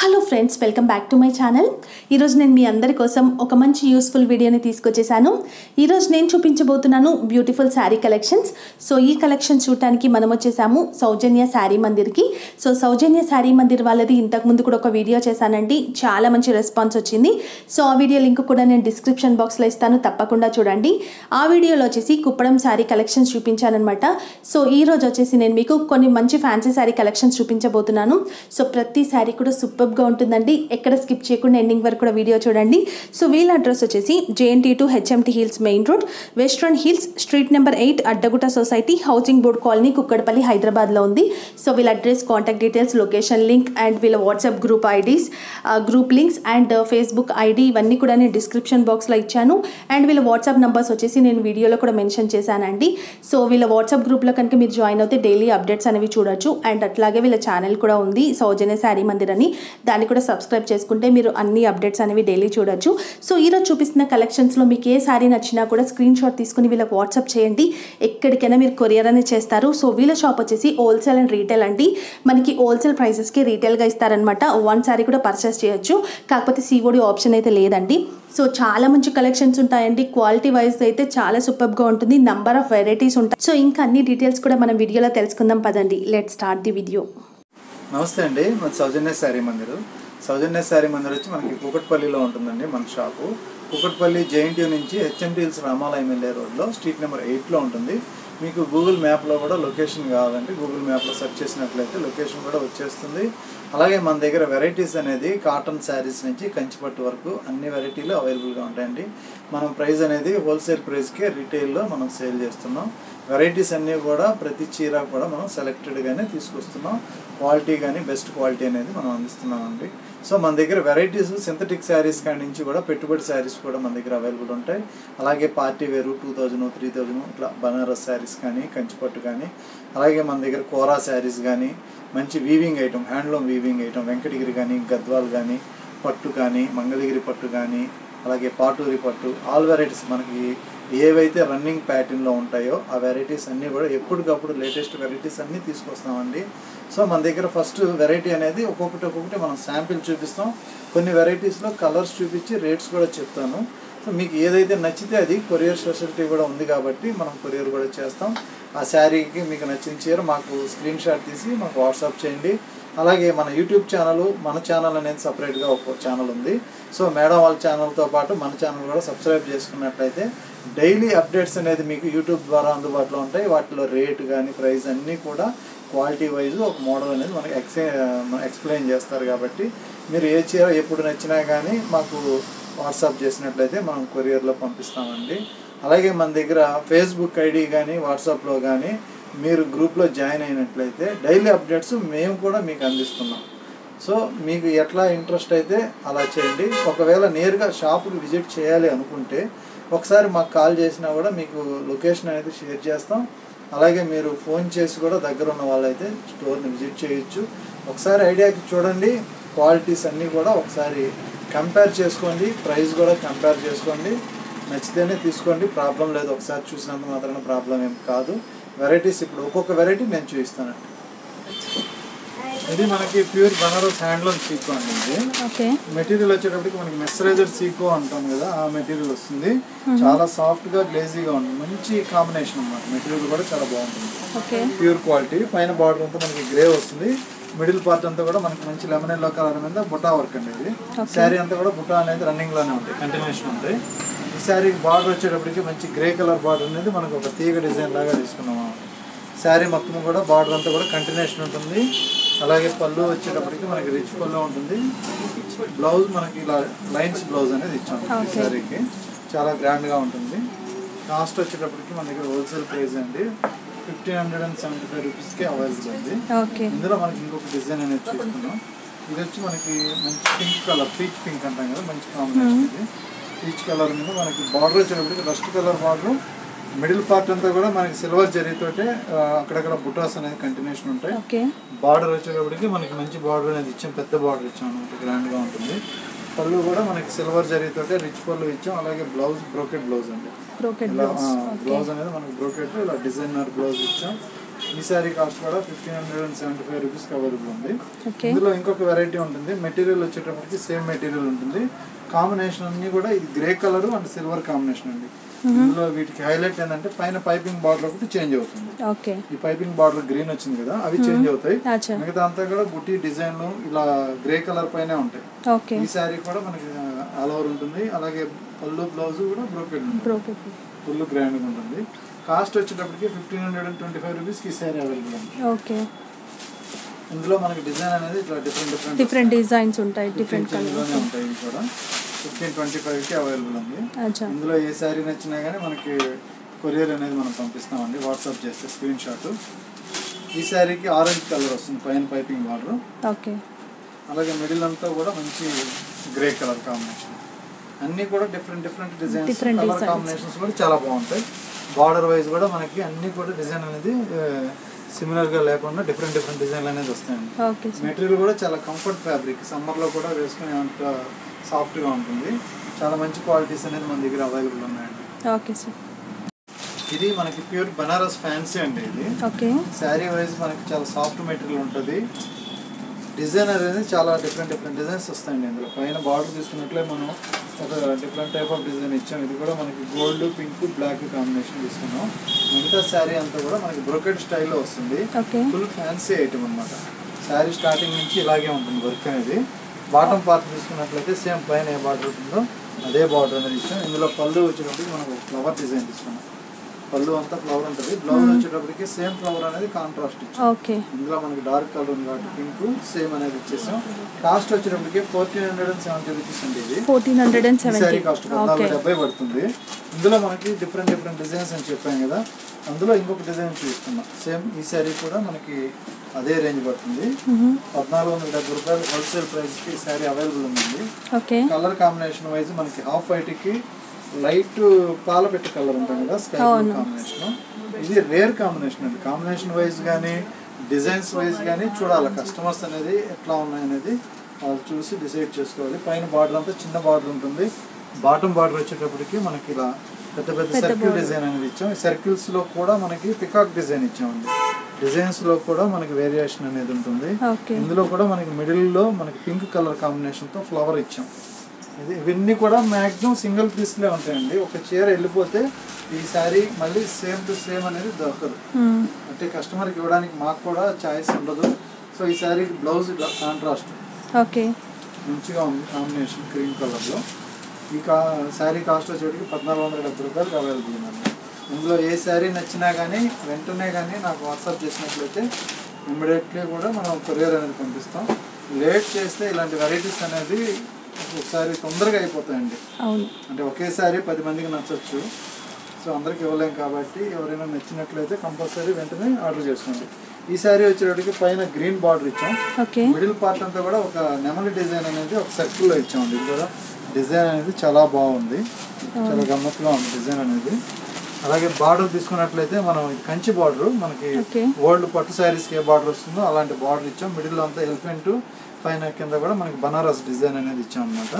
Hello friends welcome back to my channel ఈరోజు నేను మీ అందరి కోసం ఒక మంచి యూస్ఫుల్ వీడియోని తీసుకొచ్చేసాను. ఈరోజు నేను చూపించబోతున్నాను బ్యూటిఫుల్ శారీ కలెక్షన్స్ సో ఈ కలెక్షన్ చూడటానికి మనం వచ్చేసాము సౌజన్య శారీ మందిర్కి. సో సౌజన్య శారీ మందిర్ వాళ్ళది ఇంతకుముందు కూడా ఒక వీడియో చేశానండి. చాలా మంచి రెస్పాన్స్ వచ్చింది. సో ఆ వీడియో లింక్ కూడా నేను డిస్క్రిప్షన్ బాక్స్లో ఇస్తాను. తప్పకుండా చూడండి. ఆ వీడియోలో వచ్చేసి కుప్పడం శారీ కలెక్షన్స్ చూపించానమాట సో ఈ రోజు వచ్చేసి నేను మీకు కొన్ని మంచి ఫ్యాన్సీ శారీ కలెక్షన్స్ చూపించబోతున్నాను. సో ప్రతి శారీ కూడా సూపర్ సూపర్గా ఉంటుందండి. ఎక్కడ స్కిప్ చేయకుండా ఎండింగ్ వరకు కూడా వీడియో చూడండి. సో వీళ్ళ అడ్రస్ వచ్చేసి JNT to HMT Hills main road Western Hills street number eight Addagutta society housing board colony Kukatpally హైదరాబాద్లో ఉంది. సో వీళ్ళ address contact details location link and వీళ్ళ WhatsApp group IDs group links and Facebook ID ఇవన్నీ కూడా నేను description బాక్స్లో ఇచ్చాను. And వీళ్ళ వాట్సాప్ నెంబర్స్ వచ్చేసి నేను వీడియోలో కూడా మెన్షన్ చేశానండి. సో వీళ్ళ వాట్సాప్ గ్రూప్లో కనుక మీరు జాయిన్ అవుతే డైలీ అప్డేట్స్ అనేవి చూడొచ్చు. అండ్ అట్లాగే వీళ్ళ ఛానల్ కూడా ఉంది సౌజన్య శారీ మందిర్ అని. దాన్ని కూడా సబ్స్క్రైబ్ చేసుకుంటే మీరు అన్ని అప్డేట్స్ అనేవి డైలీ చూడొచ్చు. సో ఈరోజు చూపిస్తున్న కలెక్షన్స్లో మీకు ఏ శారీ నచ్చినా కూడా స్క్రీన్ షాట్ తీసుకుని వీళ్ళకి వాట్సాప్ చేయండి. ఎక్కడికైనా మీరు కొరియర్ అనేది చేస్తారు. సో వీళ్ళ షాప్ వచ్చేసి హోల్సేల్ అండ్ రీటైల్ అండి. మనకి హోల్సేల్ ప్రైసెస్కి రీటైల్గా ఇస్తారనమాట వన్ శారీ కూడా పర్చేస్ చేయొచ్చు. కాకపోతే సీఓడి ఆప్షన్ అయితే లేదండి. సో చాలా మంచి కలెక్షన్స్ ఉంటాయండి. క్వాలిటీ వైజ్ అయితే చాలా సూపర్గా ఉంటుంది. నంబర్ ఆఫ్ వెరైటీస్ ఉంటాయి. సో ఇంకా అన్ని డీటెయిల్స్ కూడా మనం వీడియోలో తెలుసుకుందాం. పదండి. లెట్ స్టార్ట్ ది వీడియో నమస్తే అండి. మన సౌజన్య శారీ మందిర్. సౌజన్య శారీ మందిర్ వచ్చి మనకి కూకట్పల్లిలో ఉంటుందండి మన షాపు. కూకట్పల్లి జేఎన్టీ నుంచి హెచ్ఎండిఎల్స్ రామాలయం వెళ్ళే రోడ్లో స్ట్రీట్ నెంబర్ ఎయిట్లో ఉంటుంది. మీకు గూగుల్ మ్యాప్లో కూడా లొకేషన్ కావాలంటే గూగుల్ మ్యాప్లో సెర్చ్ చేసినట్లయితే లొకేషన్ కూడా వచ్చేస్తుంది. అలాగే మన దగ్గర వెరైటీస్ అనేది కాటన్ శారీస్ నుంచి కంచిపట్టు వరకు అన్ని వెరైటీలు అవైలబుల్గా ఉంటాయండి. మనం ప్రైస్ అనేది హోల్సేల్ ప్రైస్కే రీటైల్లో మనం సేల్ చేస్తున్నాం. వెరైటీస్ అన్నీ కూడా ప్రతి చీర కూడా మనం సెలెక్టెడ్గానే తీసుకొస్తున్నాం. క్వాలిటీ కానీ బెస్ట్ క్వాలిటీ అనేది మనం అందిస్తున్నామండి. సో మన దగ్గర వెరైటీస్ సింథటిక్ శారీస్ కాడి నుంచి కూడా పెట్టుబడి శారీస్ కూడా మన దగ్గర అవైలబుల్ ఉంటాయి. అలాగే పార్టీ వేరు టూ థౌజండ్ త్రీ థౌజండ్ ఇట్లా బనారస్ శారీస్ కానీ కంచిపట్టు కానీ అలాగే మన దగ్గర కోరా శారీస్ కానీ మంచి weaving item handloom weaving item Venkatagiri కానీ గద్వాల్ కానీ పట్టు కానీ మంగళగిరి పట్టు కానీ అలాగే పాటూరి పట్టు ఆల్ వెరైటీస్ మనకి ఏవైతే రన్నింగ్ ప్యాటర్న్లో ఉంటాయో ఆ వెరైటీస్ అన్నీ కూడా ఎప్పటికప్పుడు లేటెస్ట్ వెరైటీస్ అన్నీ తీసుకొస్తామండి. సో మన దగ్గర ఫస్ట్ వెరైటీ అనేది ఒక్కొక్కటి ఒక్కొక్కటి మనం శాంపిల్ చూపిస్తాం. కొన్ని వెరైటీస్లో కలర్స్ చూపించి రేట్స్ కూడా చెప్తాను. సో మీకు ఏదైతే నచ్చితే అది కొరియర్ ఫెసిలిటీ కూడా ఉంది కాబట్టి మనం కొరియర్ కూడా చేస్తాం. ఆ శారీకి మీకు నచ్చిన చీర మాకు స్క్రీన్ షాట్ తీసి మాకు వాట్సాప్ చేయండి. అలాగే మన యూట్యూబ్ ఛానల్ మన ఛానల్ అనేది సపరేట్గా ఒక ఛానల్ ఉంది. సో మేడం వాళ్ళ ఛానల్తో పాటు మన ఛానల్ కూడా సబ్స్క్రైబ్ చేసుకున్నట్లయితే డైలీ అప్డేట్స్ అనేది మీకు యూట్యూబ్ ద్వారా అందుబాటులో ఉంటాయి. వాటిలో రేట్ కానీ ప్రైస్ అన్నీ కూడా క్వాలిటీ వైజ్ ఒక మోడల్ అనేది మనకి ఎక్స్ ఎక్స్ప్లెయిన్ చేస్తారు కాబట్టి మీరు ఏ చీర ఎప్పుడు నచ్చినా కానీ మాకు వాట్సాప్ చేసినట్లయితే మనం కొరియర్లో పంపిస్తామండి. అలాగే మన దగ్గర ఫేస్బుక్ ఐడి కానీ వాట్సాప్లో కానీ మీరు గ్రూప్లో జాయిన్ అయినట్లయితే డైలీ అప్డేట్స్ మేము కూడా మీకు అందిస్తున్నాం. సో మీకు ఎట్లా ఇంట్రెస్ట్ అయితే అలా చేయండి. ఒకవేళ నేరుగా షాపుకి విజిట్ చేయాలి అనుకుంటే ఒకసారి మాకు కాల్ చేసినా కూడా మీకు లొకేషన్ అనేది షేర్ చేస్తాం. అలాగే మీరు ఫోన్ చేసి కూడా దగ్గర ఉన్న వాళ్ళైతే స్టోర్ని విజిట్ చేయొచ్చు. ఒకసారి ఐడియాకి చూడండి క్వాలిటీస్ అన్నీ కూడా ఒకసారి కంపేర్ చేసుకోండి ప్రైస్ కూడా కంపేర్ చేసుకోండి. నచ్చితేనే తీసుకోండి ప్రాబ్లం లేదు. ఒకసారి చూసినంత మాత్రాన ప్రాబ్లం ఏం కాదు. వెరైటీస్ ఇప్పుడు ఒక్కొక్క వెరైటీ నేను చూపిస్తానండి. ఇది మనకి ప్యూర్ బనారస్ హ్యాండ్లూమ్ సీకో అండి ఇది. ఓకే. మెటీరియల్ వచ్చేటప్పటికి మనకి మెస్సరైజర్ సీకో అంటాం కదా ఆ మెటీరియల్ వస్తుంది. చాలా సాఫ్ట్గా గ్లేజీగా ఉంటుంది. మంచి కాంబినేషన్ అన్నమాట. మెటీరియల్ కూడా చాలా బాగుంటుంది. ఓకే. Pure quality. పైన బార్డర్ అంతా మనకి గ్రే వస్తుంది. మిడిల్ పార్ట్ అంతా కూడా మనకి మంచి లెమన్ ఎల్లో కలర్ మీద బుటా వర్క్ అండి ఇది. శారీ అంతా కూడా బుటా అనేది రన్నింగ్లోనే ఉంటాయి కంటిన్యూషన్ ఉంటాయి ఈ శారీ బార్డర్ వచ్చేటప్పటికి మంచి గ్రే కలర్ బార్డర్ అనేది మనకు ఒక తీగ డిజైన్ లాగా తీసుకున్నాం. శారీ మొత్తం కూడా బార్డర్ అంతా కూడా కంటిన్యూషన్ ఉంటుంది. అలాగే పళ్ళు వచ్చేటప్పటికి మనకి రిచ్ పళ్ళు ఉంటుంది. బ్లౌజ్ మనకి ఇలా లైన్స్ బ్లౌజ్ అనేది ఇచ్చాం ఈ శారీకి. చాలా గ్రాండ్గా ఉంటుంది. కాస్ట్ వచ్చేటప్పటికి మన దగ్గర హోల్సేల్ ప్రైస్ అండి. Fifteen hundred and seventy five రూపీస్కి అవైలబుల్ ఉంది ఇందులో మనకి ఇంకొక డిజైన్ అనేది చూస్తున్నాం. ఇది వచ్చి మనకి మంచి పింక్ కలర్ పీచ్ పింక్ అంటాం కదా మంచి కాంబినేషన్ ఇది. పీచ్ కలర్ మీద మనకి బార్డర్ వచ్చేటప్పటికి rust colour border middle part అంతా కూడా మనకి సిల్వర్ జరీతోటే ఆ, అక్కడక్కడ బుటాస్ అనేది కంటిన్యూషన్ ఉంటాయి. బార్డర్ వచ్చేటప్పటికి మనకి మంచి బార్డర్ అనేది ఇచ్చాం పెద్ద బార్డర్ ఇచ్చాం అనమాట గ్రాండ్గా ఉంటుంది. పళ్ళు కూడా మనకి సిల్వర్ జరీతోటే రిచ్ పళ్ళు ఇచ్చాం అలాగే బ్లౌజ్ బ్రోకెట్ బ్లౌజ్ అండి. బ్లౌజ్ అనేది మనకి బ్రోకెట్ ఇలా డిజైనర్ బ్లౌజ్ ఇచ్చాం. ఈ శారీ కాస్ట్ కూడా fifteen hundred and seventy five రూపీస్కి అవైలబుల్ ఉంది. ఇందులో ఇంకొక వెరైటీ ఉంటుంది మెటీరియల్ వచ్చేటప్పటికి సేమ్ మెటీరియల్ ఉంటుంది. కాంబినేషన్ అన్ని కూడా ఇది grey colour and silver combination అండి. ఇందులో వీటికి హైలైట్ ఏంటంటే పైన పైపింగ్ బార్డర్ ఒకటి చేంజ్ అవుతుంది. ఓకే. ఈ పైపింగ్ బార్డర్ గ్రీన్ వచ్చింది కదా అవి చేంజ్ అవుతాయి. మిగతా అంతా కూడా బుట్టి డిజైన్ ఇలా గ్రే కలర్ పైనే ఉంటాయి. ఓకే. ఈ శారీ కూడా మనకి ఆల్ ఓవర్ ఉంటుంది. అలాగే పళ్ళు బ్లౌజ్ కూడా బ్రోకెడ్ ఉంటుంది. ఫుల్ గ్రాండ్గా ఉంటుంది. కాస్ట్ వచ్చేటప్పటికి fifteen hundred and twenty five రూపీస్కి ఈ శారీ అవైలబుల్ ఉంది ఓకే. ఇందులో మనకి డిజైన్ అనేది ఇట్లా డిఫరెంట్ డిఫరెంట్ డిఫరెంట్ డిజైన్స్ ఉంటాయి డిఫరెంట్ కలర్లోనే ఉంటాయి కూడా. ఫిఫ్టీన్ ట్వంటీ ఫైవ్కి అవైలబుల్ ఉంది. ఇందులో ఏ శారీ నచ్చినా కానీ మనకి కొరియర్ అనేది మనం పంపిస్తామండి. వాట్సాప్ చేస్తే స్క్రీన్ షాట్. ఈ శారీకి ఆరెంజ్ కలర్ వస్తుంది పైన పైపింగ్ బార్డర్. ఓకే. అలాగే మిడిల్ అంతా కూడా మంచి గ్రే కలర్ కాంబినేషన్. అన్నీ కూడా different different designs colour. Combinations కూడా చాలా బాగుంటాయి. బార్డర్ వైజ్ కూడా మనకి అన్నీ కూడా డిజైన్ అనేది సిమిలర్గా లేకుండా డిఫరెంట్ డిఫరెంట్ డిజైన్లు అనేది వస్తాయండి. మెటీరియల్ కూడా చాలా కంఫర్ట్ ఫ్యాబ్రిక్ సమ్మర్లో కూడా వేసుకునే అంత సాఫ్ట్గా ఉంటుంది. చాలా మంచి క్వాలిటీస్ అనేది మన దగ్గర అవైలబుల్ ఉన్నాయండి. Okay sir. ఇది మనకి ప్యూర్ బనారస్ ఫ్యాన్సీ అండి ఇది. ఓకే. శారీ వైజ్ మనకి చాలా సాఫ్ట్ మెటీరియల్ ఉంటుంది. డిజైన్ అనేది చాలా డిఫరెంట్ డిఫరెంట్ డిజైన్స్ వస్తాయండి ఇందులో. పైన బార్డర్ తీసుకున్నట్లే మనం ఒక డిఫరెంట్ టైప్ ఆఫ్ డిజైన్ ఇచ్చాం. ఇది కూడా మనకి గోల్డ్ పింక్ బ్లాక్ కాంబినేషన్ తీసుకున్నాం. మిగతా శారీ అంతా కూడా మనకి బ్రొకెట్ స్టైల్లో వస్తుంది. ఓకే. ఫుల్ ఫ్యాన్సీ ఐటమ్ అనమాట శారీ స్టార్టింగ్ నుంచి ఇలాగే ఉంటుంది వర్క్ అనేది. బాటమ్ పార్ట్ తీసుకున్నట్లయితే సేమ్ పైన ఏ బార్డర్ ఉంటుందో అదే బార్డర్ అనేది ఇచ్చాం ఇందులో పళ్ళు వచ్చేటప్పటికి మనం ఫ్లవర్ డిజైన్ తీసుకున్నాం. పళ్ళు అంతా ఫ్లవర్ ఉంటుంది. బ్లౌజ్ వచ్చేటప్పటికి సేమ్ ఫ్లవర్ అనేది కాంట్రాస్ట్ ఇచ్చాం. ఇందులో మనకి డార్క్ కలర్ ఉంది కాబట్టి పింక్ సేమ్ అనేది ఇచ్చేసాం. కాస్ట్ వచ్చేటప్పటికి fourteen hundred and seventy rupees అండి ఇది. Fourteen hundred and seventy cost పద్నాలుగు డెబ్బై పడుతుంది. ఇందులో మనకి డిఫరెంట్ డిఫరెంట్ డిజైన్స్ అని చెప్పాం కదా. అందులో ఇంకొక డిజైన్ చూస్తున్నాం సేమ్ ఈ శారీ కూడా మనకి అదే రేంజ్ పడుతుంది. పద్నాలుగు వందల డెబ్బై రూపాయలు హోల్సేల్ ప్రైస్కి ఈ sari available okay. Colour combination wise మనకి హాఫ్ వైట్కి లైట్ పాల పెట్టి కలర్ ఉంటుంది కదా స్కై అవును. కాంబినేషన్. ఇది రేర్ కాంబినేషన్ అండి. కాంబినేషన్ వైజ్ కానీ డిజైన్స్ వైజ్ కానీ చూడాలి. కస్టమర్స్ అనేది ఎట్లా ఉన్నాయనేది వాళ్ళు చూసి డిసైడ్ చేసుకోవాలి. పైన బార్డర్ అంతా చిన్న బార్డర్ ఉంటుంది. బాటమ్ బార్డర్ వచ్చేటప్పటికి మనకి ఇలా పెద్ద పెద్ద సర్కిల్. డిజైన్ అనేది ఇచ్చాం. ఈ సర్కిల్స్లో కూడా మనకి పికాక్ డిజైన్ ఇచ్చామండి. డిజైన్స్లో కూడా మనకి వేరియేషన్ అనేది ఉంటుంది. ఇందులో కూడా మనకి మిడిల్లో మనకి పింక్ కలర్ కాంబినేషన్తో ఫ్లవర్ ఇచ్చాం. ఇది ఇవన్నీ కూడా మాక్సిమం సింగిల్ పీస్లే ఉంటాయండి. ఒక చీర వెళ్ళిపోతే ఈ శారీ మళ్ళీ సేమ్ టు సేమ్ అనేది దొరకదు. అంటే కస్టమర్కి ఇవ్వడానికి మాకు కూడా చాయిస్ ఉండదు. సో ఈ శారీ బ్లౌజ్ ఇట్లా కాంట్రాస్ట్. ఓకే. మంచిగా ఉంది కాంబినేషన్ క్రీమ్ కలర్లో. ఈ కా శారీ కాస్ట్ వచ్చేటికి పద్నాలుగు వందల డెబ్బై రూపాయలకి అవైలబుల్ ఉందండి. ఇందులో ఏ శారీ నచ్చినా కానీ వెంటనే కానీ నాకు వాట్సాప్ చేసినట్లయితే ఇమ్మీడియట్లీ కూడా మనం కొరియర్ అనేది పంపిస్తాం. లేట్ చేస్తే ఇలాంటి వెరైటీస్ అనేది ఒకసారి తొందరగా అయిపోతాయండి. అంటే ఒకేసారి పది మందికి నచ్చచ్చు. సో అందరికి ఇవ్వలేం కాబట్టి ఎవరైనా నచ్చినట్లయితే కంపల్సరీ వెంటనే ఆర్డర్ చేసుకోండి. ఈ శారీ వచ్చేటప్పటికి పైన గ్రీన్ బార్డర్ ఇచ్చాం. మిడిల్ పార్ట్ అంతా కూడా ఒక నెమలి డిజైన్ అనేది ఒక సర్కిల్లో ఇచ్చామండి ఇది కూడా డిజైన్ అనేది చాలా బాగుంది. చాలా గమ్మత్తుగా ఉంది డిజైన్ అనేది. అలాగే బార్డర్ తీసుకున్నట్లయితే మనం కంచి బార్డర్ మనకి ఓల్డ్ పట్టు శారీస్కి ఏ బార్డర్ వస్తుందో అలాంటి బార్డర్ ఇచ్చాం. మిడిల్ అంతా ఎలిఫెంట్ పైన కింద కూడా మనకి బనారస్ డిజైన్ అనేది ఇచ్చాం అనమాట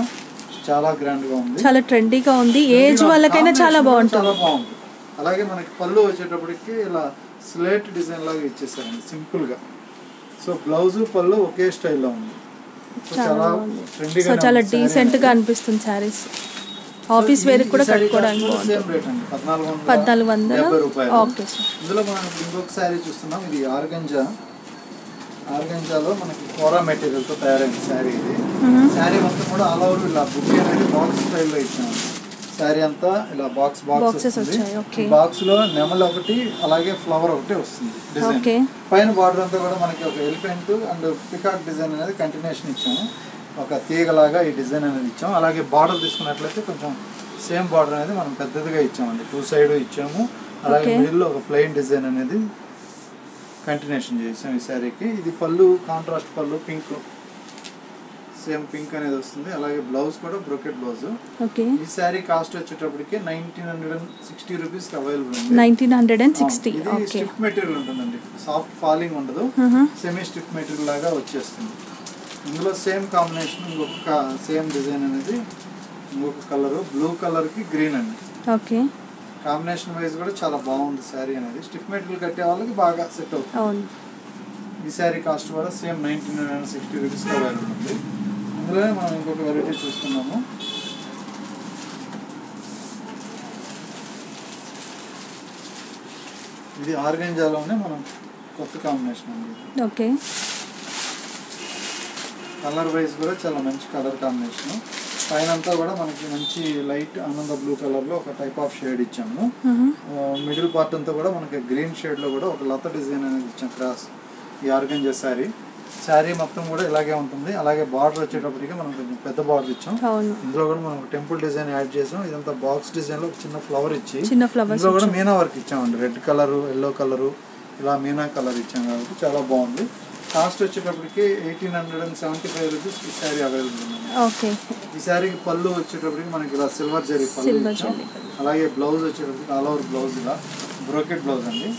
చాలా గ్రాండ్గా ఉంది. చాలా ట్రెండీగా ఉంది. ఏజ్ వాళ్ళకైనా చాలా బాగుంటుంది. చాలా బాగుంది. అలాగే మనకి పళ్ళు వచ్చేటప్పటికి ఇలా స్లేట్ డిజైన్ లాగా ఇచ్చేసారండి సింపుల్గా. సో బ్లౌజ్ పళ్ళు ఒకే స్టైల్లో ఉంది. చాలా. ట్రెండీగా చాలా డీసెంట్గా అనిపిస్తుంది శారీస్ ఆఫీస్ వేర్ కూడా కట్టుకోవడానికి బాగుంటుంది. పద్నాలుగు వందల ఓకే సార్. ఇందులో మనం ఇంకొక శారీ చూస్తున్నాం. ఇది ఆర్గంజా. ఆర్గంజాలో మనకి కోరా మెటీరియల్తో తయారైన శారీ ఇది. శారీ మొత్తం కూడా ఆల్ ఓవర్ ఇలా బుక్ అనేది బాక్స్ స్టైల్లో ఇచ్చాము. శారీ అంతా ఇలా బాక్స్ బాక్స్ వస్తుంది. బాక్స్లో నెమల్ ఒకటి అలాగే ఫ్లవర్ ఒకటి వస్తుంది డిజైన్. పైన బార్డర్ అంతా కూడా మనకి ఒక ఎలిఫెంట్ అండ్ పికాక్ డిజైన్ అనేది కంటిన్యూషన్ ఇచ్చాము. ఒక తీగలాగా ఈ డిజైన్ అనేది ఇచ్చాము అలాగే బార్డర్ తీసుకున్నట్లయితే కొంచెం సేమ్ బార్డర్ అనేది మనం పెద్దదిగా ఇచ్చామండి. టూ సైడ్ ఇచ్చాము. అలాగే. మిడిల్లో ఒక ప్లెయిన్ డిజైన్ అనేది కంటిన్యూషన్ చేసాం ఈ శారీకి. ఇది పళ్ళు కాంట్రాస్ట్ పళ్ళు పింక్. సేమ్ పింక్ అనేది వస్తుంది. అలాగే బ్లౌజ్ కూడా బ్రోకెట్ బ్లౌజ్. ఓకే. ఈ శారీ కాస్ట్ వచ్చేటప్పటికి నైన్టీన్ హండ్రెడ్ అండ్ సిక్స్టీ రూపీస్కి అవైలబుల్ ఉంది. Nineteen hundred and sixty. ఇది స్టిఫ్ మెటీరియల్ ఉంటుందండి. సాఫ్ట్ ఫాలింగ్ ఉండదు. సెమీ స్టిఫ్ మెటీరియల్ లాగా వచ్చేస్తుంది. ఇందులో సేమ్ కాంబినేషన్ ఇంకొక సేమ్ డిజైన్ అనేది ఇంకొక కలర్ బ్లూ కలర్కి గ్రీన్ అండి. ఓకే. కాంబినేషన్ వైజ్ కూడా చాలా బాగుంది శారీ అనేది. స్టిఫ్ మెటీరియల్ కట్టే వాళ్ళకి బాగా సెట్ అవుతుంది. ఈ శారీ కాస్ట్ కూడా same nineteen hundred sixty rupees available ఉంది. ఇందులోనే మనం ఇంకొక వెరైటీ చూస్తున్నాము. ఇది ఆర్గంజాలోనే మనం కొత్త కాంబినేషన్ అండి ఓకే. కలర్ వైజ్ కూడా చాలా మంచి కలర్ కాంబినేషన్. పైన అంతా కూడా మనకి మంచి లైట్ ఆనంద బ్లూ కలర్లో ఒక టైప్ ఆఫ్ షేడ్ ఇచ్చాము. మిడిల్ పార్ట్ అంతా కూడా మనకి గ్రీన్ షేడ్లో కూడా ఒక లత డిజైన్ అనేది ఇచ్చాం క్రాస్ ఈ ఆర్గంజా శారీ. శారీ మొత్తం కూడా ఇలాగే ఉంటుంది. అలాగే బార్డర్ వచ్చేటప్పటికి మనం కొంచెం పెద్ద బార్డర్ ఇచ్చాం. ఇందులో కూడా మనం టెంపుల్ డిజైన్ యాడ్ చేసాం. ఇదంతా బాక్స్ డిజైన్లో చిన్న ఫ్లవర్ ఇచ్చి ఇందులో కూడా మీనా వర్క్ ఇచ్చామండి. రెడ్ కలర్ ఎల్లో కలర్ ఇలా మీనా కలర్ ఇచ్చాం కాబట్టి చాలా బాగుంది. కాస్ట్ వచ్చేటప్పటికి eighteen hundred and seventy five rupees ఈ శారీ అవైలబుల్ ఉంది. ఓకే. ఈ శారీకి పళ్ళు వచ్చేటప్పటికి మనకి ఇలా సిల్వర్ జరీ పళ్ళు అలాగే బ్లౌజ్ వచ్చేటప్పటికి ఆల్ ఓవర్ బ్లౌజ్ ఇలా. బ్రోకెట్ బ్లౌజ్ అండి.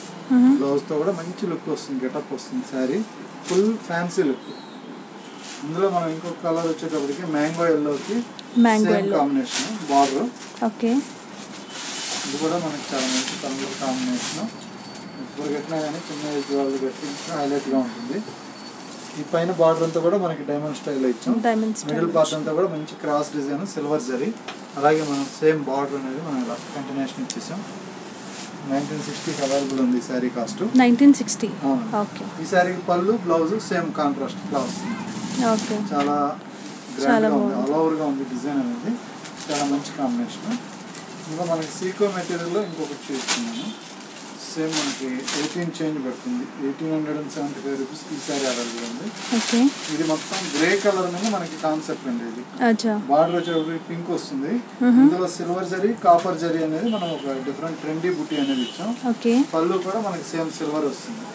బ్లౌజ్తో కూడా మంచి లుక్ వస్తుంది గెటప్ వస్తుంది శారీ. ఫుల్ ఫ్యాన్సీ లుక్ ఇందులో మనం ఇంకొక కలర్ వచ్చేటప్పటికి మ్యాంగో ఎల్లోకి yellow. Combination border okay. ఇది కూడా మనకి చాలా మంచి కలర్ కాంబినేషన్ ఇప్పుడు కట్టినా కానీ చిన్న ఏజ్ వాళ్ళు కట్టి హైలైట్గా ఉంటుంది. ఈ పైన బార్డర్ అంతా కూడా మనకి డైమండ్ స్టైల్ ఇచ్చాం. మిడిల్ పార్ట్ అంతా కూడా మంచి క్రాస్ డిజైన్ సిల్వర్ జరీ. అలాగే మనం సేమ్ బార్డర్ అనేది మనం ఇలా కంటిన్యూషన్ ఇచ్చేసాం. నైన్టీన్ సిక్స్టీకి అవైలబుల్ ఉంది ఈ sari cost nineteen sixty. Okay ఈ శారీకి పళ్ళు బ్లౌజ్ సేమ్ కాంట్రాస్ట్ వస్తుంది ఓకే చాలా గ్రాండ్గా ఉంది. ఆల్ ఓవర్గా ఉంది డిజైన్ అనేది. చాలా మంచి కాంబినేషన్ ఇంకా మనకి సీకో మెటీరియల్లో ఇంకొకటి చూస్తున్నాను సేమ్ మనకి ఎయిటీన్ చేంజ్ పడుతుంది. Eighteen hundred and seventy five rupees ఈ సారీ అవైలబుల్ ఉంది ఓకే ఇది మొత్తం గ్రే కలర్ మీద మనకి కాన్సెప్ట్ అండి ఇది. బార్డర్ వచ్చేటప్పుడు పింక్ వస్తుంది. ఇందులో సిల్వర్ జరీ కాపర్ జరీ అనేది మనం ఒక డిఫరెంట్ ట్రెండీ బుట్టి అనేది ఇచ్చాం. ఓకే పళ్ళు కూడా మనకి సేమ్ సిల్వర్ వస్తుంది.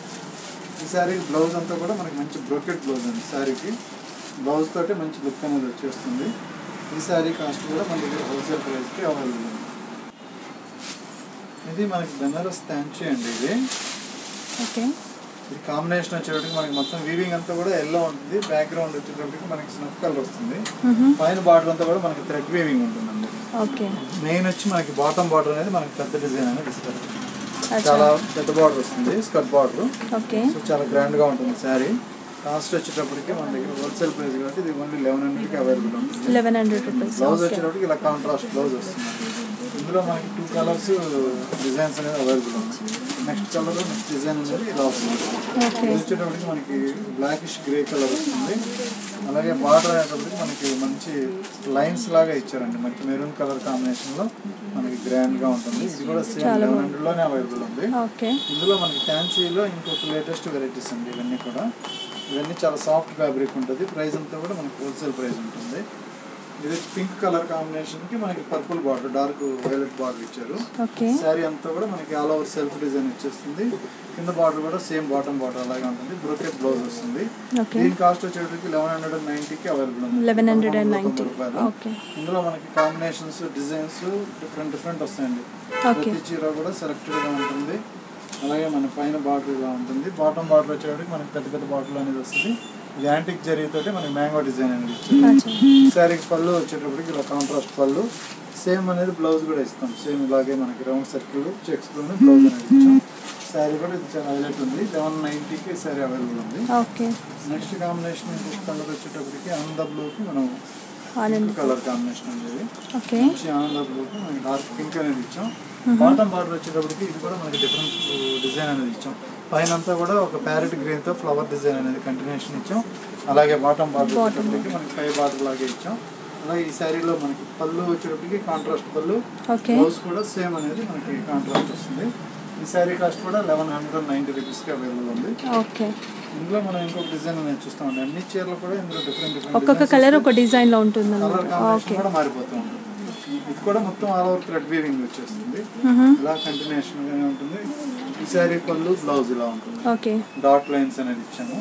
ఈ శారీ బ్లౌజ్ అంతా కూడా మనకి మంచి బ్రోకెట్ బ్లౌజ్ అండి శారీకి బ్లౌజ్ తోటి మంచి లుక్ అనేది వచ్చేస్తుంది. ఈ శారీ కాస్ట్ కూడా మన దగ్గర హోల్సేల్ ప్రైస్కి అవైలబుల్ ఉంది. ఇది మనకి బెనారస్ థ్యాంచీ అండి ఇది. ఓకే. ఇది కాంబినేషన్ వచ్చేటప్పటికి మనకి మొత్తం వీవింగ్ అంతా కూడా ఎల్లో ఉంటుంది. బ్యాక్గ్రౌండ్ వచ్చేటప్పటికి మనకి స్నఫ్ కలర్ వస్తుంది. పైన బార్డర్ అంతా కూడా మనకి థ్రెడ్ వీవింగ్ ఉంటుందండి. ఓకే. మెయిన్ వచ్చి మనకి బాటమ్ బార్డర్ అనేది మనకి పెద్ద డిజైన్ అనేది ఇస్తారు. చాలా పెద్ద బార్డర్ వస్తుంది స్కర్ట్ బార్డర్ ఓకే. సో చాలా గ్రాండ్గా ఉంటుంది శారీ కాస్ట్ వచ్చేటప్పటికి మన దగ్గర హోల్సేల్ ప్రైస్ కాబట్టి ఇది ఓన్లీ లెవెన్ హండ్రెడ్కి అవైలబుల్ ఉంటుంది. లెవెన్ హండ్రెడ్ బ్లౌజ్ వచ్చేటప్పటికి ఇలా కాంట్రాస్ట్ బ్లౌజ్ వస్తుంది. ఇందులో మనకి టూ కలర్స్ డిజైన్స్ అనేది అవైలబుల్ ఉన్నాయి. నెక్స్ట్ కలర్ నెక్స్ట్ డిజైన్ అనేది ఇలా వస్తుంది. వచ్చేటప్పటికి మనకి బ్లాకిష్ గ్రే కలర్ వస్తుంది. అలాగే బార్డర్ అయ్యేటప్పటికి మనకి మంచి లైన్స్ లాగా ఇచ్చారండి. మనకి మెరూన్ కలర్ కాంబినేషన్లో మనకి గ్రాండ్గా ఉంటుంది. ఇది కూడా సేమ్ లెవెన్ బాగుంది. హండ్రెడ్లోనే అవైలబుల్ ఉంది. ఇందులో మనకి ఫ్యాన్సీలో ఇంకొక లేటెస్ట్ వెరైటీస్ అండి ఇవన్నీ కూడా. ఇవన్నీ చాలా సాఫ్ట్ ఫ్యాబ్రిక్ ఉంటుంది. ప్రైస్ అంతా కూడా మనకి హోల్సేల్ ప్రైస్ ఉంటుంది. ఇది పింక్ కలర్ కాంబినేషన్కి మనకి purple border dark violet border ఇచ్చారు. శారీ అంతా కూడా మనకి ఆల్ ఓవర్ సెల్ఫ్ డిజైన్ వచ్చేస్తుంది. కింద బార్డర్ కూడా సేమ్ బాటమ్ బార్డర్ అలాగే ఉంటుంది. బ్రోకెట్ బ్లౌజ్ వస్తుంది. దీని కాస్ట్ వచ్చేటప్పటికి లెవెన్ హండ్రెడ్ అండ్ నైన్టీకి అవైలబుల్ ఉంది. లెవెన్ హండ్రెడ్ అండ్ ఇందులో మనకి కాంబినేషన్స్ డిజైన్స్ డిఫరెంట్ డిఫరెంట్ వస్తాయండి. ప్రతి చీర కూడా సెలెక్టెడ్గా ఉంటుంది. అలాగే మన పైన బార్డర్ ఇలా ఉంటుంది. బాటమ్ బార్డర్ వచ్చేటప్పటికి మనకి పెద్ద పెద్ద బార్డర్ అనేది వస్తుంది. ఇది యాంటిక్ జరీతోటి మనకి మ్యాంగో డిజైన్ అనేది ఈ శారీకి పళ్ళు వచ్చేటప్పటికి ఇలా కాంట్రాస్ట్ పళ్ళు. సేమ్ అనేది బ్లౌజ్ కూడా ఇస్తాం. సేమ్ ఇలాగే మనకి రౌండ్ సర్కిల్ చెక్స్ బ్లౌజ్ అనేది ఇచ్చాం. శారీ కూడా ఇది చాలా హైలైట్ ఉంది. లెవెన్ నైన్టీకి శారీ అవైలబుల్ ఉంది. ఓకే. నెక్స్ట్ కాంబినేషన్ కలర్ వచ్చేటప్పటికి ఆనంద బ్లూకి మనం కలర్ కాంబినేషన్ అనేది మంచి ఆనంద బ్లూకి మనకి డార్క్ పింక్ అనేది ఇచ్చాం. బాటమ్ బార్డర్ వచ్చేటప్పటికి ఇది కూడా మనకి డిఫరెంట్ డిజైన్ అనేది ఇచ్చాం. పైన అంతా కూడా ఒక ప్యారెట్ గ్రీన్తో ఫ్లవర్ డిజైన్ అనేది కంటిన్యూషన్ ఇచ్చాం. అలాగే బాటమ్ బార్డర్ వచ్చేటప్పటికి మనకి ఫైవ్ బార్డర్ లాగే ఇచ్చాం. అలాగే ఈ శారీలో మనకి పళ్ళు వచ్చేటప్పటికి కాంట్రాస్ట్ పళ్ళు బ్లౌజ్ కూడా సేమ్ అనేది మనకి కాంట్రాస్ట్ వస్తుంది. ఈ శారీ కాస్ట్ కూడా లెవెన్ హండ్రెడ్ నైంటీ రూపీస్కి అవైలబుల్ ఉంది. ఓకే ఇందులో మనం ఇంకొక డిజైన్ అనేది చూస్తామండి అన్ని చీరలు కూడా ఇందులో డిఫరెంట్ డిఫరెంట్ ఒక్కొక్క కలర్ ఒక డిజైన్లో ఉంటుంది కలర్ కాంబినేషన్ కూడా మారిపోతూ ఉంటుంది. ఇది కూడా మొత్తం ఆల్ ఓవర్ థ్రెడ్ వీవింగ్ వచ్చేస్తుంది. ఇలా కంటిన్యూషన్ గానే ఉంటుంది. శారీ పళ్ళు బ్లౌజ్ ఇలా ఉంటుంది. ఓకే. డాట్ లైన్స్ అనేది ఇచ్చాము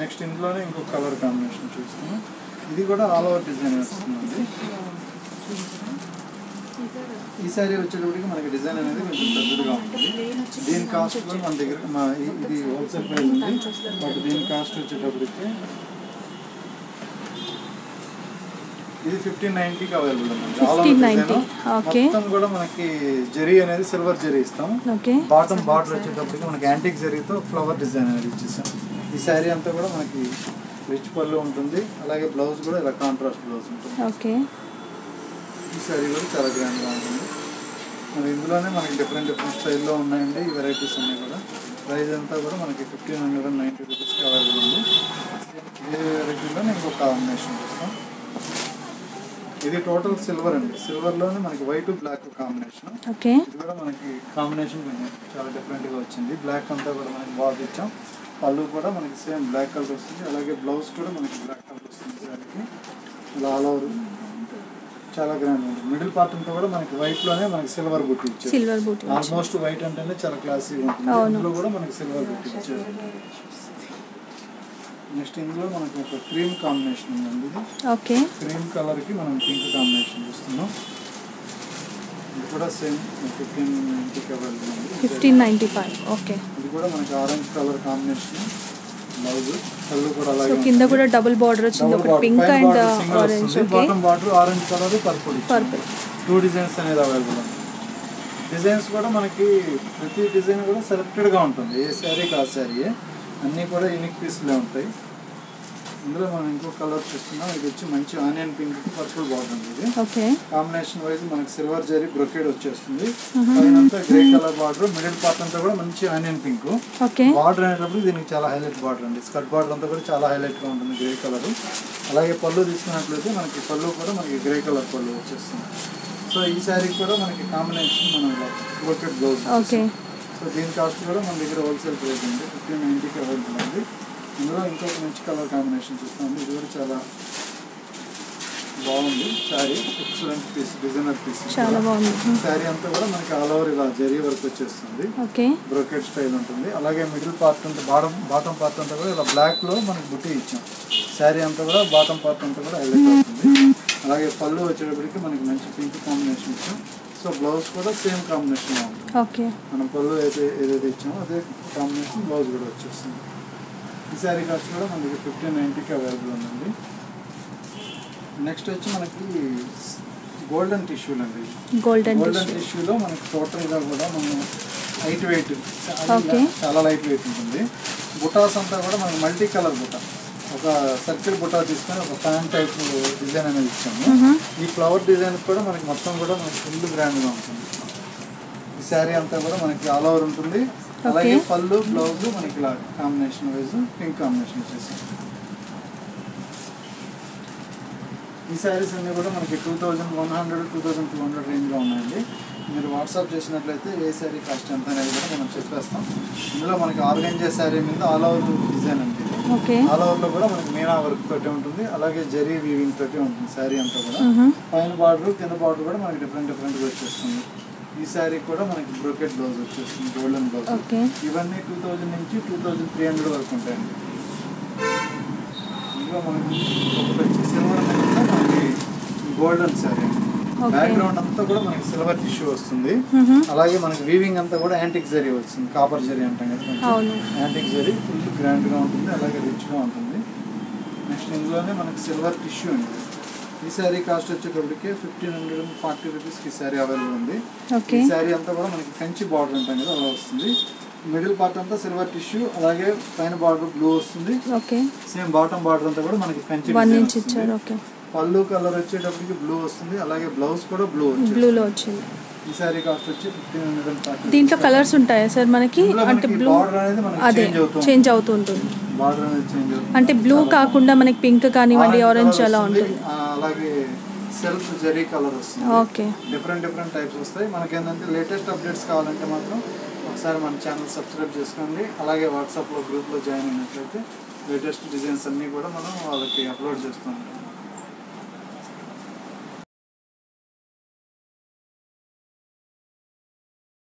నెక్స్ట్ ఇందులోనే ఇంకొక కలర్ కాంబినేషన్ చూస్తాము ఇది కూడా ఆల్ ఓవర్ డిజైన్ వస్తుందండి. ఈ శారీ వచ్చేటప్పటికి మనకి డిజైన్ అనేది కొంచెం పెద్దదిగా ఉంటుంది. దీని కాస్ట్ కూడా మన దగ్గర మా ఇది హోల్సేల్ ప్రైస్ ఉంది. బట్ దీని కాస్ట్ వచ్చేటప్పటికి ఇది ఫిఫ్టీన్ నైన్టీకి అవైలబుల్ ఉందండి All over 1590, design. okay. మొత్తం కూడా మనకి జరీ అనేది సిల్వర్ జరీ ఇస్తాం. ఓకే బాటమ్ బార్డర్ వచ్చేటప్పటికి మనకి యాంటిక్ జరీతో ఫ్లవర్ డిజైన్ అనేది ఇచ్చేసాం. ఈ శారీ అంతా కూడా మనకి రిచ్ పళ్ళు ఉంటుంది. అలాగే బ్లౌజ్ కూడా ఇలా కాంట్రాస్ట్ బ్లౌజ్ ఉంటుంది. ఓకే ఈ శారీ కూడా చాలా గ్రాండ్గా ఉంటుంది. మరి ఇందులోనే మనకి డిఫరెంట్ డిఫరెంట్ స్టైల్లో ఉన్నాయండి ఈ వెరైటీస్ అన్నీ కూడా. ప్రైస్ అంతా కూడా మనకి ఫిఫ్టీన్ హండ్రెడ్ అండ్ నైంటీ రూపీస్కి అవైలబుల్ ఉంది. ఇదే వెరైటీలో ఇంకో కాంబినేషన్ చూస్తాం. ఇది టోటల్ సిల్వర్ అండి. సిల్వర్లోనే మనకి వైట్ బ్లాక్ కాంబినేషన్ ఓకే ఇది కూడా మనకి కాంబినేషన్ కొంచెం చాలా డిఫరెంట్గా వచ్చింది. బ్లాక్ అంతా కూడా మనకి బాగా ఇచ్చాం. పళ్ళు కూడా మనకి సేమ్ బ్లాక్ కలర్ వస్తుంది. అలాగే బ్లౌజ్ కూడా మనకి బ్లాక్ కలర్ వస్తుంది ఇలా ఆల్ ఓవర్ చాలా గ్రాండ్ ఉంది. మిడిల్ పార్ట్ అంతా కూడా మనకి వైట్లోనే మనకి సిల్వర్ బుట్టి ఇచ్చారు. సిల్వర్ ఆల్మోస్ట్ వైట్ అంటేనే చాలా క్లాసీగా ఉంటుంది. ఇందులో కూడా మనకి సిల్వర్ బుట్టి ఇచ్చారు. నెక్స్ట్ ఇందులో మనకి ఒక క్రీమ్ కాంబినేషన్ ఉందండి ఇది. ఓకే. క్రీమ్ కలర్కి మనం పింక్ కాంబినేషన్ చూస్తున్నాం. ఇది కూడా సేమ్ ఫిఫ్టీన్ అవైలబుల్ ఉంది ఫిఫ్టీన్ నైంటీ ఫైవ్. ఓకే. ఇది కూడా మనకి ఆరెంజ్ కలర్ కాంబినేషన్. బ్లౌజ్ కళ్ళు కూడా అలాగే కింద కూడా డబుల్ బార్డర్ వచ్చింది. ఒకటి pink and orange. Okay. Bottom border orange colour purple. Purple. Two designs అనేది అవైలబుల్ ఉంది. డిజైన్స్ కూడా మనకి ప్రతి డిజైన్ కూడా సెలెక్టెడ్గా ఉంటుంది. ఏ శారీ కా శారీ. అన్నీ కూడా యూనిక్ పీస్లే ఉంటాయి. ఇందులో మనం ఇంకో కలర్ చూస్తున్నాం. ఇది వచ్చి మంచి ఆనియన్ పింక్ పర్పుల్ ఉంది ఇది. కాంబినేషన్ వైజ్ మనకి సిల్వర్ జరీ బ్రొకేడ్ వచ్చేస్తుంది. పైనంతా grey colour border middle part అంతా కూడా మంచి ఆనియన్ పింక్ బార్డర్ అనేటప్పుడు దీనికి చాలా హైలైట్ బార్డర్ అండి. స్కర్ట్ బార్డర్ అంతా కూడా చాలా హైలైట్గా ఉంటుంది గ్రే కలర్ అలాగే పళ్ళు తీసుకున్నట్లయితే మనకి పళ్ళు కూడా మనకి గ్రే కలర్ పళ్ళు వచ్చేస్తుంది సో ఈ శారీ కూడా మనకి కాంబినేషన్ మనం బ్రోకెట్ బ్లౌజ్ ఓకే. సో దీని కాస్ట్ కూడా మన దగ్గర హోల్సేల్ ప్రైస్ ఉంది. ఫిఫ్టీన్ నైంటీకి అవైలబుల్ ఉంది. ఇందులో ఇంకొక మంచి కలర్ కాంబినేషన్ చూస్తాం ఇది కూడా చాలా బాగుంది. Sari excellent piece designer piece చాలా బాగుంది. శారీ అంతా కూడా మనకి ఆల్ ఓవర్ ఇలా జరీ వర్క్ వచ్చేస్తుంది. ఓకే. బ్రోకెట్ స్టైల్ ఉంటుంది. అలాగే మిడిల్ పార్ట్ అంతా బాటం బాటం పార్ట్ అంతా కూడా ఇలా బ్లాక్లో మనకి బుట్టి ఇచ్చాం. శారీ అంతా కూడా బాటం పార్ట్ అంతా కూడా హైలైట్ అవుతుంది. అలాగే పళ్ళు వచ్చేటప్పటికి మనకి మంచి పింక్ కాంబినేషన్ ఇచ్చాం. సో బ్లౌజ్ కూడా సేమ్ కాంబినేషన్ ఓకే. మనం పళ్ళు అయితే ఏదైతే ఇచ్చామో అదే కాంబినేషన్ బ్లౌజ్ కూడా వచ్చేస్తుంది. ఈ శారీ కాస్ట్ కూడా మనకి ఫిఫ్టీన్ నైంటీకి అవైలబుల్ ఉందండి. నెక్స్ట్ వచ్చి మనకి గోల్డెన్ టిష్యూలు అండి. Golden golden tissue. టిష్యూలో మనకి టోటల్గా కూడా మనం లైట్ వెయిట్. చాలా లైట్ వెయిట్ ఉంటుంది. బుటాస్ అంతా కూడా మనకి మల్టీ కలర్ బుట్ట ఒక సర్కిల్ బుటా తీసుకొని ఒక ఫ్యాన్ టైప్ డిజైన్ అనేది ఇచ్చాము. ఈ ఫ్లవర్ డిజైన్ కూడా మనకి మొత్తం కూడా మనకి ఫుల్ గ్రాండ్గా ఉంటుంది. ఈ శారీ అంతా కూడా మనకి ఆల్ ఓవర్ ఉంటుంది. అలాగే. పళ్ళు బ్లౌజ్ మనకి ఇలా కాంబినేషన్ వైజ్ పింక్ కాంబినేషన్ వచ్చేసి ఈ శారీస్ అన్నీ కూడా మనకి two thousand one hundred two thousand two hundred రేంజ్లో ఉన్నాయండి. మీరు వాట్సాప్ చేసినట్లయితే ఏ శారీ కాస్ట్ ఎంత అనేది కూడా మనం చెప్పేస్తాం ఇందులో మనకి ఆర్గంజా శారీ మీద ఆల్ ఓవర్ డిజైన్ అండి. ఆల్ ఓవర్లో కూడా మనకి మీనా వర్క్ తోటి ఉంటుంది అలాగే జరీ వీవింగ్ తోటి ఉంటుంది శారీ అంతా కూడా. పైన బార్డర్ కింద బార్డర్ కూడా మనకి డిఫరెంట్ డిఫరెంట్గా వచ్చేస్తుంది. ఈ శారీ కూడా మనకి బ్రోకెట్ బ్లౌజ్ వచ్చేస్తుంది గోల్డెన్ బ్లౌజ్ ఇవన్నీ టూ థౌజండ్ నుంచి టూ థౌజండ్ త్రీ హండ్రెడ్ వరకు ఉంటాయండి. ఇందులో మనకి ఒకటి వచ్చి సిల్వర్ మనకి గోల్డెన్ శారీ Okay. బ్యాక్గ్రౌండ్ అంతా కూడా మనకి సిల్వర్ టిష్యూ వస్తుంది. అలాగే మనకి వీవింగ్ అంతా కూడా యాంటిక్ జరీ వస్తుంది. కాపర్ జరీ అంటాం కదా యాంటిక్ జరీ ఫుల్ గ్రాండ్గా ఉంటుంది అలాగే రిచ్గా ఉంటుంది. నెక్స్ట్ ఇందులోనే మనకి సిల్వర్ టిష్యూ ఉంది ఈ శారీ కాస్ట్ వచ్చేటప్పటికి ఫిఫ్టీన్ హండ్రెడ్ అండ్ ఫార్టీ రూపీస్కి ఈ శారీ అవైలబుల్ ఉంది. ఓకే ఈ శారీ అంతా కూడా మనకి కంచి బార్డర్ ఉంటాం కదా అలా వస్తుంది. మిడిల్ పార్ట్ అంతా సిల్వర్ టిష్యూ అలాగే పైన బార్డర్ బ్లూ వస్తుంది. సేమ్ బాటమ్ బార్డర్ అంతా కూడా మనకి కంచి పళ్ళు కలర్ వచ్చేటప్పటికి బ్లూ వస్తుంది. అలాగే బ్లౌజ్ కూడా బ్లూ వచ్చింది బ్లూలో వచ్చింది. ఈ కాస్ట్ వచ్చి ఫిఫ్టీన్ దీంట్లో కలర్స్ ఉంటాయా సార్ మనకి? అంటే బ్లూ అదే చేంజ్ అవుతూ ఉంటుంది. బార్డర్ అనేది చేంజ్ అవుతుంది అంటే బ్లూ కాకుండా మనకి పింక్ కానివ్వండి ఆరెంజ్ అలా. ఉంటుంది. అలాగే సెల్ఫ్ జరీ కలర్ వస్తుంది. ఓకే. డిఫరెంట్ డిఫరెంట్ టైప్స్ వస్తాయి. మనకి ఏంటంటే లేటెస్ట్ అప్డేట్స్ కావాలంటే మాత్రం ఒకసారి మన ఛానల్ సబ్స్క్రైబ్ చేసుకోండి. అలాగే వాట్సాప్లో గ్రూప్లో జాయిన్ అయినట్లయితే లేటెస్ట్ డిజైన్స్ అన్నీ కూడా మనం వాళ్ళకి అప్లోడ్ చేస్తూ ఉంటాం.